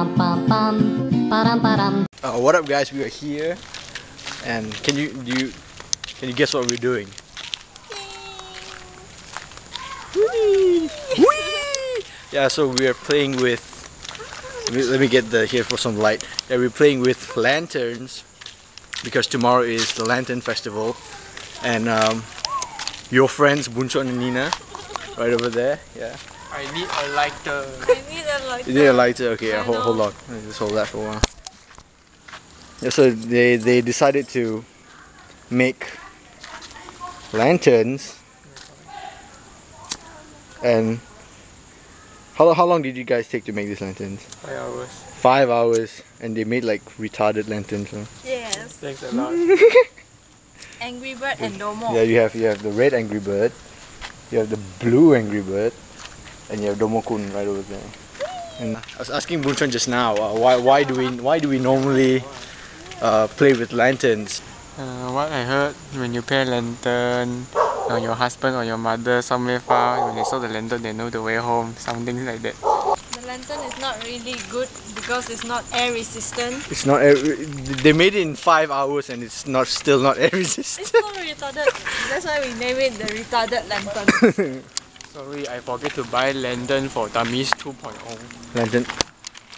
pam pam pam, param param. Uh, what up, guys? We are here, and can you do you can you guess what we're doing? Whee! Whee! Yeah, so we are playing with. Let me, let me get the here for some light. Yeah, we're playing with lanterns because tomorrow is the Lantern Festival, and um, your friends Boon Chuan and Nina, right over there. Yeah. I need a lighter. I need a lighter. You need a lighter? Okay, yeah, hold, hold on. Let me Just hold that for a while. Yeah, so they they decided to make lanterns, and how how long did you guys take to make these lanterns? Five hours. Five hours, and they made like retarded lanterns. Huh? Yes. Thanks a lot. Angry Bird and Domo. Yeah, you have you have the red Angry Bird, you have the blue Angry Bird, and you have Domokun right over there. And I was asking Boon Chuan just now, uh, why why do we why do we normally uh, play with lanterns? Uh, what I heard when you play lantern, uh, your husband or your mother somewhere far, when they saw the lantern, they know the way home. Something like that. The lantern is not really good because it's not air resistant. It's not. air- They made it in five hours, and it's not still not air resistant. It's so retarded. That's why we name it the retarded lantern. Sorry, I forget to buy lantern for dummies 2.0. Lantern,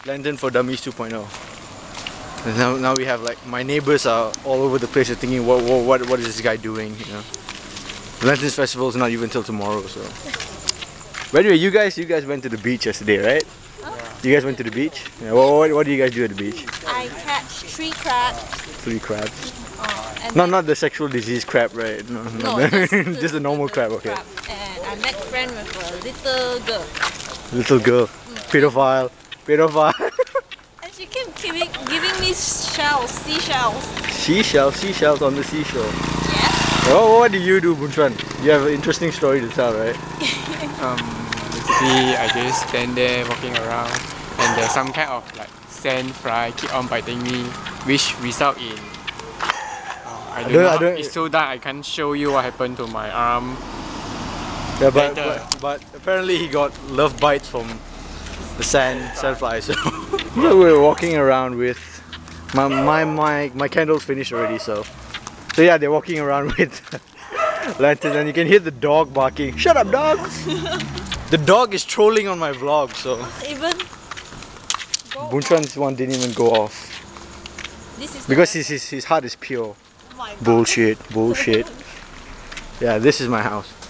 lantern for dummies 2.0. And now, now we have like my neighbors are all over the place. They're thinking, what, what, what, what is this guy doing? You know, the Lanterns Festival is not even till tomorrow. So, by the way, you guys, you guys went to the beach yesterday, right? You guys went to the beach. Yeah. What, what, what do you guys do at the beach? I catch three crabs. Three crabs. Uh, and Not, not the sexual disease crab, right? No, No, no, just, the- just a normal crab. Okay. crab. And I met friend with a little girl. Little girl, pedophile, pedophile. And she kept giving, giving me shells, seashells. seashells, seashells on the seashore. Yes. Oh, what do you do, Boon Chuan? You have an interesting story to tell, right? Um, basically, I just stand there walking around, and there's some kind of like sand fly keep on biting me, which result in. Uh, I don't, don't- know. I don't- It's so dark. I can't show you what happened to my arm. Yeah, but, but, but apparently he got love bites from the sand, sandfly. So yeah, we're walking around with my my my my candle's finished already. So so yeah, they're walking around with lanterns, and you can hear the dog barking. Shut up, dog! the dog is trolling on my vlog. So Even. Go Boon Chuan's one didn't even go off This is because his his, his heart is pure. oh my God. Bullshit, bullshit. Yeah, this is my house.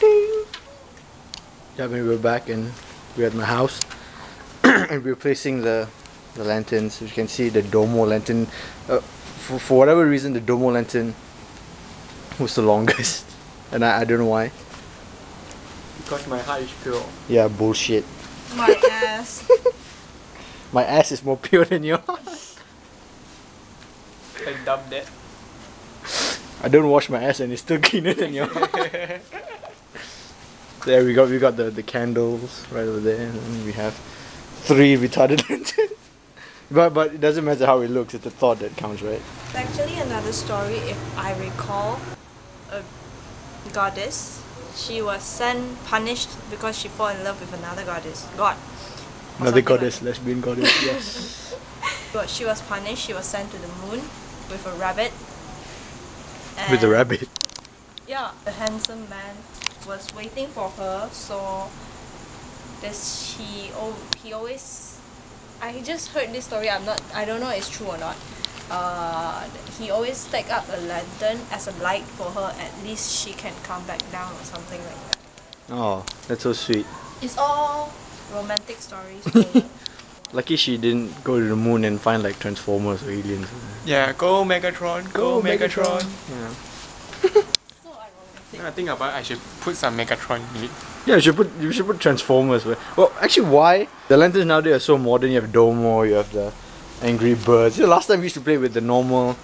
Yeah, maybe we're back and we're at my house. and we're placing the the lanterns. You can see the Domo lantern. Uh, for, for whatever reason, the Domo lantern was the longest. And I, I don't know why. Because my heart is pure. Yeah, bullshit. My ass. My ass is more pure than yours. I dump that. I don't wash my ass and it's still cleaner than yours. There we got we got the, the candles right over there and we have three retarded lanterns. But but it doesn't matter how it looks, it's the thought that counts, right? Actually another story, if I recall. A goddess. She was sent, punished because she fell in love with another goddess. God. Another something like goddess, lesbian goddess, yes. But she was punished. She was sent to the moon with a rabbit. With the And- rabbit. Yeah, a handsome man was waiting for her. So this he oh he always. I just heard this story. I'm not. I don't know if it's true or not. Uh, he always take up a lantern as a light for her. At least she can come back down or something like that. Oh, that's so sweet. It's all romantic stories. Lucky she didn't go to the moon and find like Transformers or aliens. Yeah, go Megatron, go, Megatron. Yeah. So ironic. When I think about it, I should put some Megatron in it. Yeah, you should put you should put Transformers. But, well, actually, why the lanterns nowadays are so modern? You have Domo, you have the Angry Birds. You know, last time we used to play with the normal.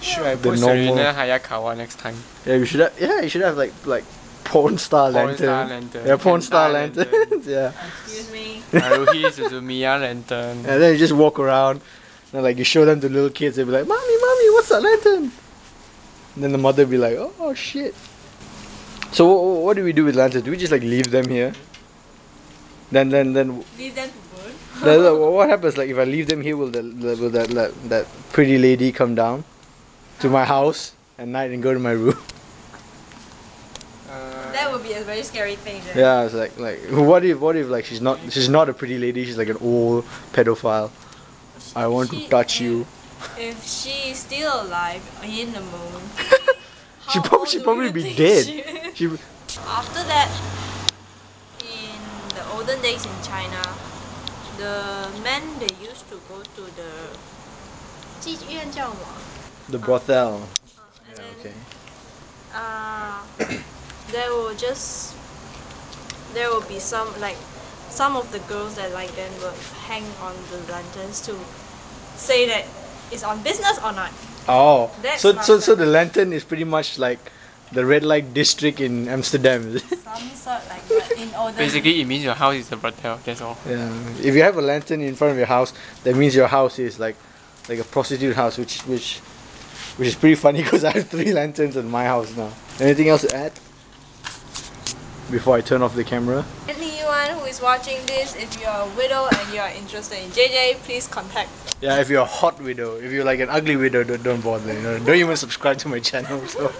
Should I The put normal- Serena Hayakawa next time? Yeah, we should have. Yeah, you should have like like porn star Porn lantern. star lantern, Yeah, porn star hentai lanterns. lantern. yeah, Excuse me. Haruhi Suzumiya lantern. and then you just walk around, and like you show them to little kids. They'll be like, "Mommy, mommy, what's that lantern?" And then the mother will be like, "Oh shit." So what, what do we do with lanterns? Do we just like leave them here? Then then then Leave them to burn. The- the- what happens like if I leave them here? Will the, the will that, that that pretty lady come down to my house at night and go to my room? Uh, that would be a very scary thing. Then. Yeah, it's like like what if what if like she's not she's not a pretty lady? She's like an old pedophile. I want to touch if- you. If she's still alive in the moon, She probably she'd probably be think dead she is? She After that, in the olden days in China, the men they used to go to the 妓院叫什么？ the brothel. And Yeah, then okay. uh, there will just there will be some like some of the girls that like them will hang on the lanterns to say that it's on business or not. Oh, That's so so so lantern. the lantern is pretty much like the red light district in Amsterdam. Some sort like that in olden Basically, it means your house is a brothel. That's all. yeah. If you have a lantern in front of your house, that means your house is like like a prostitute house, which which which is pretty funny because I have three lanterns in my house now. Anything else to add? Before I turn off the camera. Anyone who is watching this, if you are a widow and you are interested in JJ, please contact. Yeah, if you're a hot widow, if you're like an ugly widow, don't, don't bother. You know, don't even subscribe to my channel. So.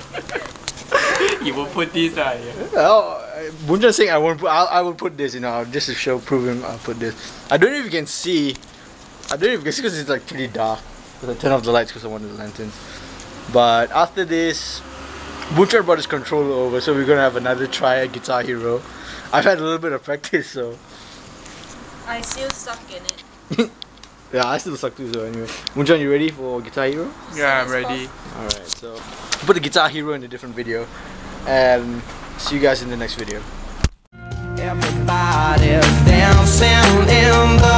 You will put this uh, yeah. Oh, Boon Chuan saying I won't put. I'll, I will put this. You know, just to show, prove him. I'll put this. I don't know if you can see. I don't know if you can see because it's like pretty dark. Because I turn off the lights because I wanted the lanterns. But after this, Boon Chuan brought his controller over, so we're gonna have another try at Guitar Hero. I've had a little bit of practice, so I still suck in it. yeah, I still suck too. So anyway, Boon Chuan, you ready for Guitar Hero? Yeah, I'm ready. All right, so put the Guitar Hero in a different video, and see you guys in the next video. Everybody's dancing in the